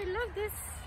I love this.